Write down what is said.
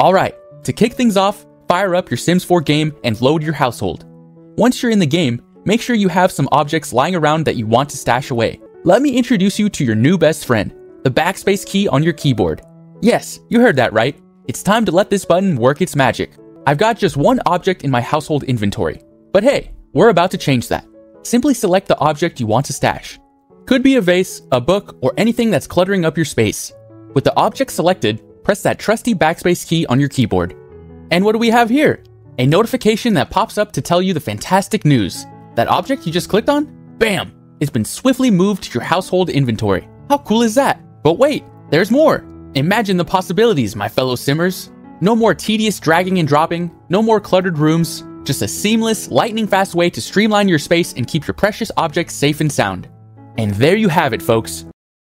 Alright, to kick things off, fire up your Sims 4 game and load your household. Once you're in the game, make sure you have some objects lying around that you want to stash away. Let me introduce you to your new best friend, the backspace key on your keyboard. Yes, you heard that right. It's time to let this button work its magic. I've got just one object in my household inventory. But hey, we're about to change that. Simply select the object you want to stash. Could be a vase, a book, or anything that's cluttering up your space. With the object selected, press that trusty backspace key on your keyboard. And what do we have here? A notification that pops up to tell you the fantastic news. That object you just clicked on? Bam! It's been swiftly moved to your household inventory. How cool is that? But wait, there's more! Imagine the possibilities, my fellow simmers. No more tedious dragging and dropping, no more cluttered rooms, just a seamless, lightning fast way to streamline your space and keep your precious objects safe and sound. And there you have it, folks